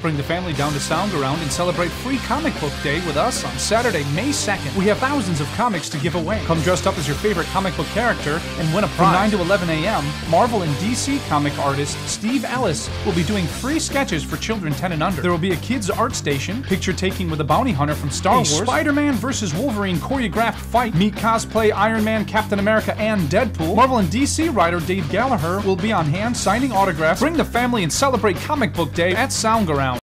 Bring the family down to Sound Go Round and celebrate Free Comic Book Day with us on Saturday, May 2nd. We have thousands of comics to give away. Come dressed up as your favorite comic book character and win a prize. From 9 to 11 a.m., Marvel and DC comic artist Steve Ellis will be doing free sketches for children 10 and under. There will be a kids' art station, picture taking with a bounty hunter from Star Wars, Spider-Man versus Wolverine choreographed fight, meet cosplay Iron Man, Captain America, and Deadpool. Marvel and DC writer Dave Gallagher will be on hand signing autographs. Bring the family and celebrate Comic Book Day at Sound Go Round.